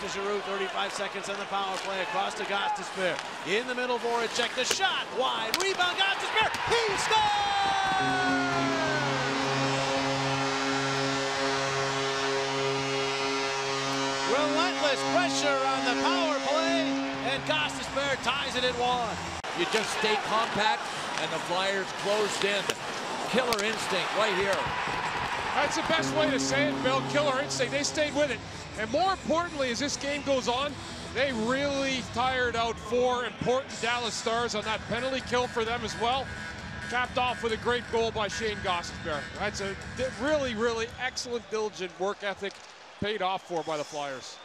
to Giroux, 35 seconds on the power play across to Gostisbehere. In the middle, Voracek, the shot, wide, rebound, Gostisbehere, he scores! Relentless pressure on the power play, and Gostisbehere ties it at one. You just stay compact, and the Flyers closed in. Killer instinct right here. That's the best way to say it, Bill. Killer instinct. They stayed with it. And more importantly, as this game goes on, they really tired out four important Dallas Stars on that penalty kill for them as well. Capped off with a great goal by Shayne Gostisbehere. That's a really, really excellent, diligent work ethic paid off for by the Flyers.